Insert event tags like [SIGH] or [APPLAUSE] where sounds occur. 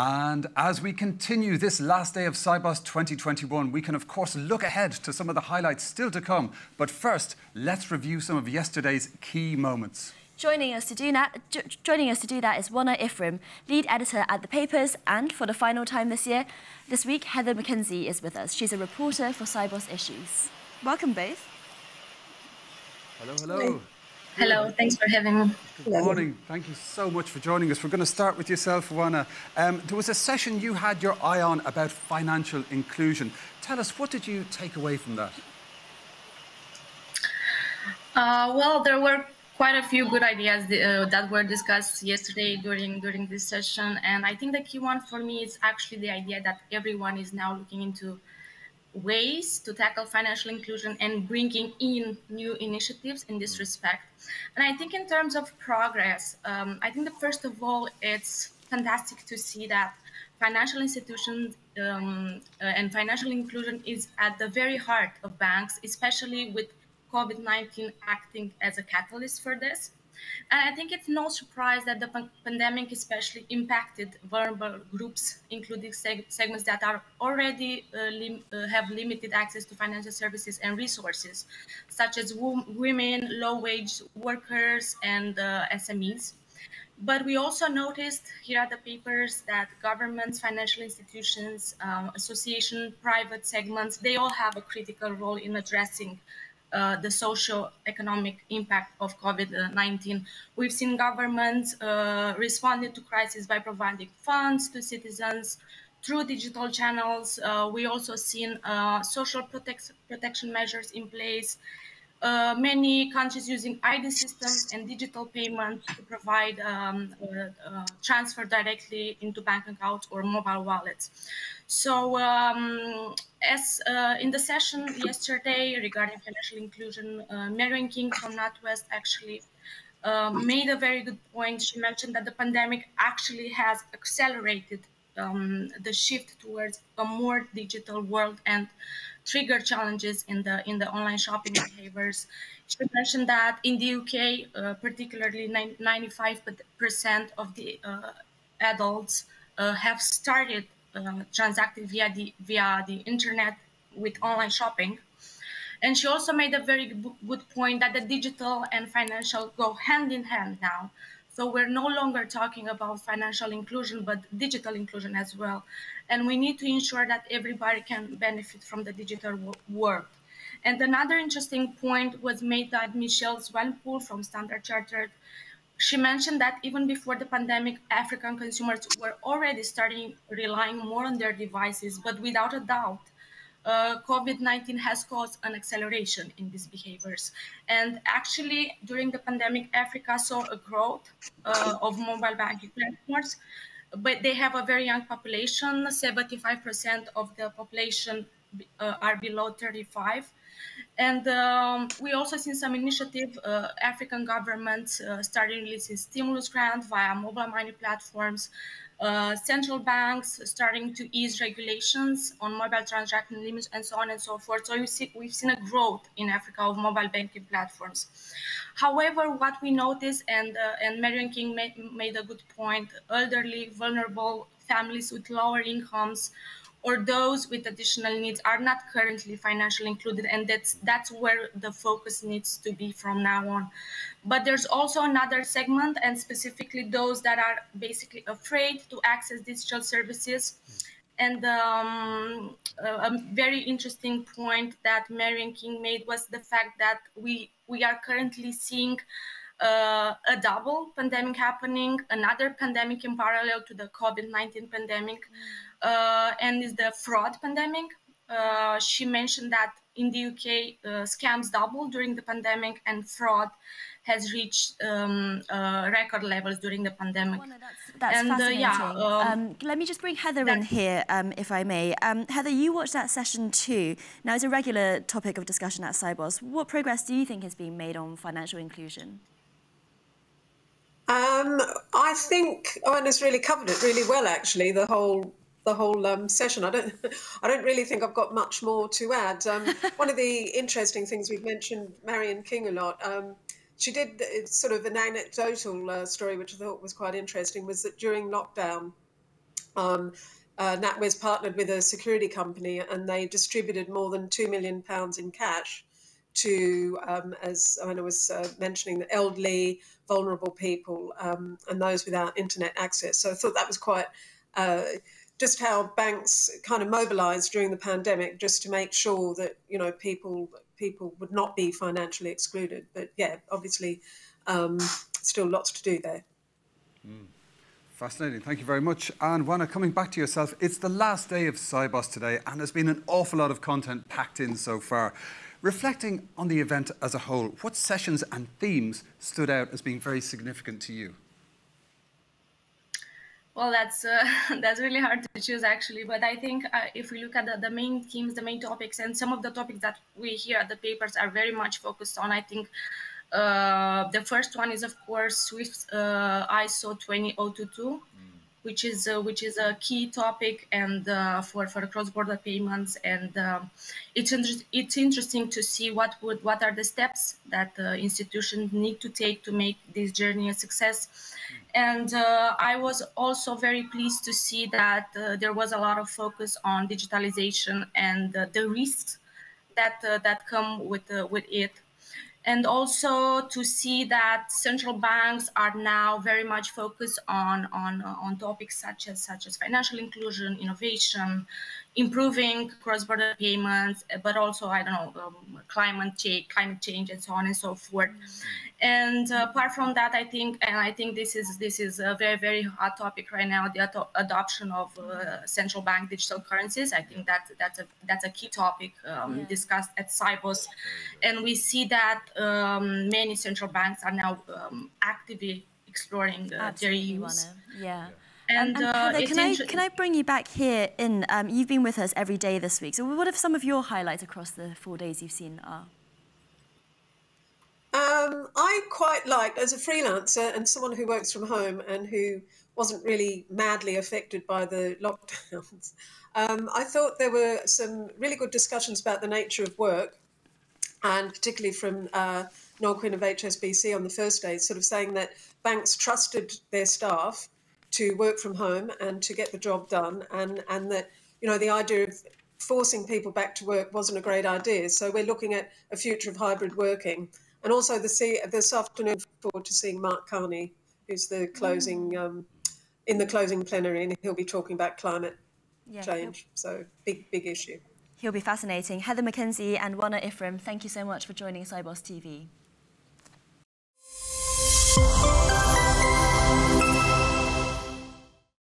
And as we continue this last day of Sibos 2021, we can of course look ahead to some of the highlights still to come. But first, let's review some of yesterday's key moments. Joining us to do that, joining us to do that is Oana Ifrim, lead editor at the Paypers, and for the final time this year, this week Heather McKenzie is with us. She's a reporter for Sibos Issues. Welcome both. Hello, hello. Hello, thanks for having me. Good morning. Thank you so much for joining us. We're going to start with yourself, Oana. Um, there was a session you had your eye on about financial inclusion. Tell us, what did you take away from that? Uh, well, there were quite a few good ideas uh, that were discussed yesterday during during this session, and I think the key one for me is actually the idea that everyone is now looking into ways to tackle financial inclusion and bringing in new initiatives in this respect. And I think in terms of progress, um, I think that first of all, it's fantastic to see that financial institutions um, uh, and financial inclusion is at the very heart of banks, especially with COVID-19 acting as a catalyst for this. And I think it's no surprise that the pandemic especially impacted vulnerable groups, including seg segments that are already uh, lim uh, have limited access to financial services and resources, such as women, low-wage workers, and uh, SMEs. But we also noticed here at the Paypers that governments, financial institutions, um, association, private segments, they all have a critical role in addressing uh, the socio-economic impact of COVID-19. We've seen governments uh, responding to crisis by providing funds to citizens through digital channels. Uh, we also seen uh, social protect protection measures in place. Uh, many countries using ID systems and digital payment to provide um, uh, transfer directly into bank accounts or mobile wallets. So um, as uh, in the session yesterday regarding financial inclusion, uh, Marian King from NatWest actually uh, made a very good point. She mentioned that the pandemic actually has accelerated um, the shift towards a more digital world and trigger challenges in the in the online shopping [COUGHS] behaviors. She mentioned that in the UK, uh, particularly 95% of the uh, adults uh, have started uh, transacted via the via the internet with online shopping. And she also made a very good point that the digital and financial go hand in hand now. So we're no longer talking about financial inclusion, but digital inclusion as well. And we need to ensure that everybody can benefit from the digital world. And another interesting point was made by Michelle Swanepoel from Standard Chartered she mentioned that even before the pandemic, African consumers were already starting relying more on their devices, but without a doubt, uh, COVID-19 has caused an acceleration in these behaviors. And actually, during the pandemic, Africa saw a growth uh, of mobile banking platforms, but they have a very young population. 75% of the population uh, are below 35. And um, we also seen some initiative, uh, African governments uh, starting releasing stimulus grants via mobile money platforms, uh, central banks starting to ease regulations on mobile transaction limits and so on and so forth. So you see, we've seen a growth in Africa of mobile banking platforms. However, what we notice, and, uh, and Marian King made, made a good point, elderly, vulnerable families with lower incomes or those with additional needs are not currently financially included and that's that's where the focus needs to be from now on. But there's also another segment and specifically those that are basically afraid to access digital services. And um, a very interesting point that Marian King made was the fact that we we are currently seeing uh, a double pandemic happening, another pandemic in parallel to the COVID-19 pandemic. Mm and is the fraud pandemic. Uh, she mentioned that in the UK, uh, scams doubled during the pandemic and fraud has reached um, uh, record levels during the pandemic. Well, no, that's, that's and, fascinating. Uh, yeah, um, um, let me just bring Heather in here, um, if I may. Um, Heather, you watched that session too. Now, it's a regular topic of discussion at Sibos. What progress do you think has been made on financial inclusion? Um, I think Oana's really covered it really well, actually, the whole the whole um, session. I don't, [LAUGHS] I don't really think I've got much more to add. Um, [LAUGHS] one of the interesting things we've mentioned Marion King a lot. Um, she did sort of an anecdotal uh, story, which I thought was quite interesting, was that during lockdown, Um, uh, NatWest partnered with a security company and they distributed more than £2 million in cash to, um, as Oana was uh, mentioning, the elderly, vulnerable people, um, and those without internet access. So I thought that was quite uh, just how banks kind of mobilised during the pandemic, just to make sure that you know people people would not be financially excluded. But yeah, obviously, um, still lots to do there. Mm. Fascinating. Thank you very much. And Oana, coming back to yourself, it's the last day of Sibos today, and there's been an awful lot of content packed in so far. Reflecting on the event as a whole, what sessions and themes stood out as being very significant to you? Well, that's uh, [LAUGHS] that's really hard to choose actually, but I think uh, if we look at the, the main themes, the main topics, and some of the topics that we hear at the Paypers are very much focused on, I think uh, the first one is of course Swift uh, ISO 20022 which is uh, which is a key topic and uh, for for cross-border payments. And uh, it's inter- it's interesting to see what would what are the steps that institutions need to take to make this journey a success. And uh, I was also very pleased to see that uh, there was a lot of focus on digitalization and uh, the risks that that come with with it and also to see that central banks are now very much focused on on on topics such as such as financial inclusion, innovation, improving cross-border payments, but also I don't know um, climate change, climate change, and so on and so forth. And uh, apart from that, I think, and I think this is this is a very very hot topic right now, the ad- adoption of uh, central bank digital currencies. I think that that's a that's a key topic um, yeah. discussed at Sibos, and we see that um, many central banks are now um, actively exploring uh, their use. yeah. And, and, uh, Heather, can I can I bring you back here in? Um, you've been with us every day this week. So, what have some of your highlights across the four days you've seen are? Um, I quite liked, as a freelancer and someone who works from home and who wasn't really madly affected by the [LAUGHS] lockdowns, um, I thought there were some really good discussions about the nature of work, and particularly from uh, Noel Quinn of HSBC on the first day, sort of saying that banks trusted their staff to work from home and to get the job done, and and that you know the idea of forcing people back to work wasn't a great idea. So we're looking at a future of hybrid working, and also the see, this afternoon forward to seeing Mark Carney, who's the closing mm. um, in the closing plenary, and he'll be talking about climate yeah, change. So big big issue. He'll be fascinating. Heather McKenzie and Oana Ifrim, thank you so much for joining Sibos TV.